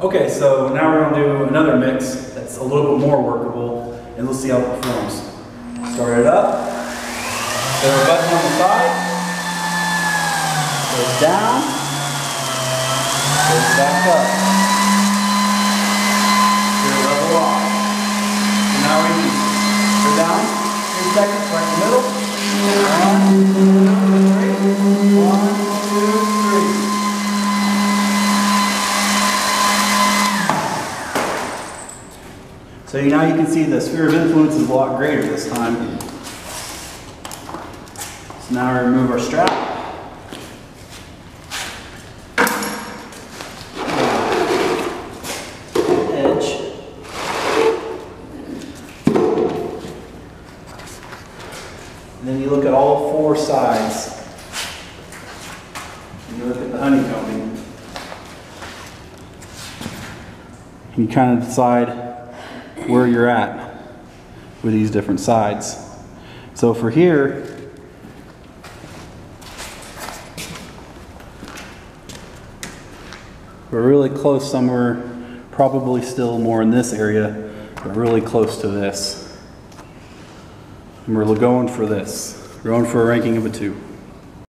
Okay, so now we're gonna do another mix that's a little bit more workable, and we'll see how it performs. Start it up. There a button on the side. Goes down. Goes back up. Here, level off. And now we can go down. Three seconds, right in the middle. One, two, three. One, two, three. So now you can see the sphere of influence is a lot greater this time. So now we remove our strap. Edge. And then you look at all four sides. And you look at the honeycombing. You kind of decide where you're at with these different sides. So for here, we're really close somewhere, probably still more in this area, but really close to this. And we're going for this. We're going for a ranking of a two.